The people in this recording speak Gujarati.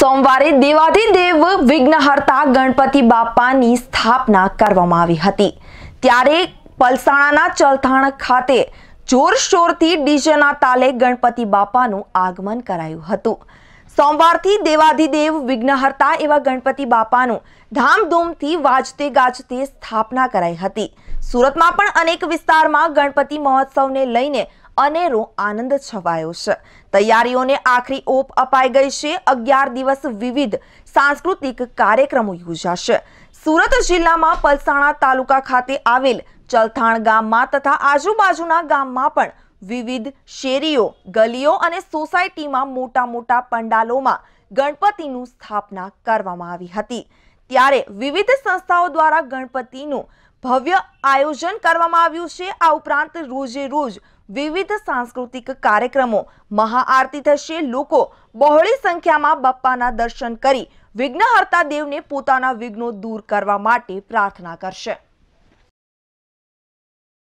સોમવારે દેવાધિદેવ વિઘ્નહર્તા ગણપતિ બાપાની સ્થાપના કરવામાં આવી હતી. ત્યારે પલસાણાના ચલથાણ ખાતે જોરશોરથી ડીજેના તાલે ગણપતિ બાપાનું આગમન કરાયું હતું. સોમવારથી દેવાધિદેવ વિઘ્નહર્તા એવા ગણપતિ બાપાનું ધામધૂમથી વાજતે ગાજતે સ્થાપના કરાઈ હતી. સુરતમાં પણ અનેક વિસ્તારમાં ગણપતિ મહોત્સવને લઈને અનેરો આનંદ છવાયો છે. તૈયારીઓને આખરી ઓપ અપાઈ ગઈ છે. અગિયાર દિવસ વિવિધ સાંસ્કૃતિક કાર્યક્રમો યોજાશે. સુરત જિલ્લામાં પલસાણા તાલુકા ખાતે આવેલ ચલથાણ ગામમાં તથા આજુબાજુના ગામમાં પણ વિવિધ શેરીઓ, ગલીઓ અને સોસાયટીમાં મોટા મોટા પંડાલોમાં ગણપતિનું સ્થાપના કરવામાં આવી હતી. ત્યારે વિવિધ સંસ્થાઓ દ્વારા ગણપતિનું ભવ્ય આયોજન કરવામાં આવ્યું છે. આ ઉપરાંત રોજે રોજ વિવિધ સાંસ્કૃતિક કાર્યક્રમો, મહાઆરતી થશે. લોકો બહોળી સંખ્યામાં બપ્પાના દર્શન કરી વિઘ્નહર્તા દેવને પોતાના વિઘ્નો દૂર કરવા માટે પ્રાર્થના કરશે.